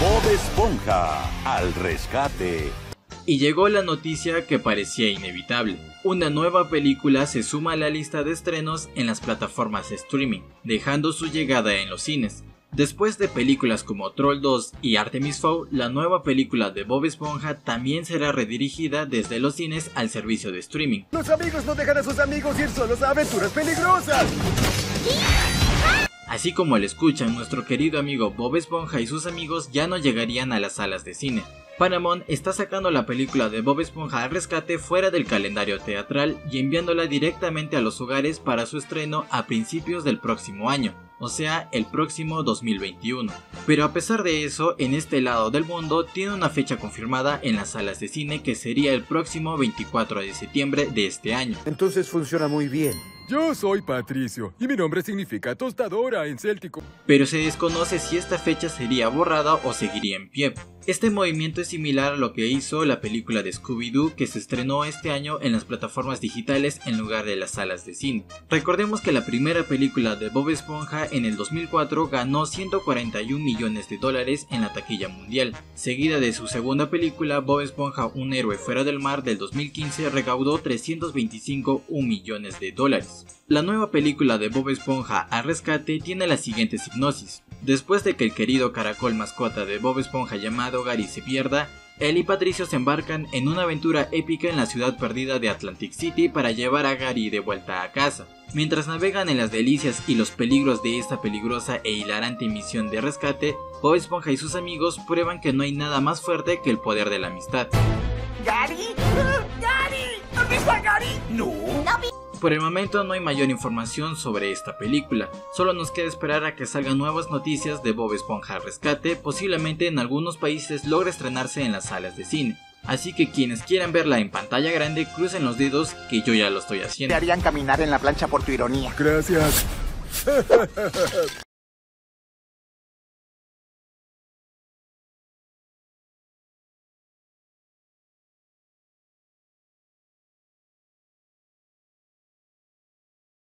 Bob Esponja al rescate. Y llegó la noticia que parecía inevitable. Una nueva película se suma a la lista de estrenos en las plataformas streaming, dejando su llegada en los cines. Después de películas como Troll 2 y Artemis Fowl, la nueva película de Bob Esponja también será redirigida desde los cines al servicio de streaming. Los amigos no dejan a sus amigos ir solos a aventuras peligrosas. Así como lo escuchan, nuestro querido amigo Bob Esponja y sus amigos ya no llegarían a las salas de cine. Paramount está sacando la película de Bob Esponja al rescate fuera del calendario teatral y enviándola directamente a los hogares para su estreno a principios del próximo año o sea, el próximo 2021. Pero a pesar de eso, en este lado del mundo tiene una fecha confirmada en las salas de cine que sería el próximo 24 de septiembre de este año. Entonces funciona muy bien. Yo soy Patricio y mi nombre significa tostadora en céltico. Pero se desconoce si esta fecha sería borrada o seguiría en pie. Este movimiento es similar a lo que hizo la película de Scooby-Doo que se estrenó este año en las plataformas digitales en lugar de las salas de cine. Recordemos que la primera película de Bob Esponja en el 2004 ganó 141 millones de dólares en la taquilla mundial, seguida de su segunda película Bob Esponja Un héroe fuera del mar del 2015 recaudó 325 millones de dólares. La nueva película de Bob Esponja a rescate tiene la siguiente hipnosis. Después de que el querido caracol mascota de Bob Esponja llamado Gary se pierda, él y Patricio se embarcan en una aventura épica en la ciudad perdida de Atlantic City para llevar a Gary de vuelta a casa. Mientras navegan en las delicias y los peligros de esta peligrosa e hilarante misión de rescate, Bob Esponja y sus amigos prueban que no hay nada más fuerte que el poder de la amistad. ¿Gary? ¿Gary? ¿Dónde está Gary? No. Por el momento no hay mayor información sobre esta película, solo nos queda esperar a que salgan nuevas noticias de Bob Esponja Rescate, posiblemente en algunos países logre estrenarse en las salas de cine. Así que quienes quieran verla en pantalla grande, crucen los dedos que yo ya lo estoy haciendo. Te harían caminar en la plancha por tu ironía. Gracias.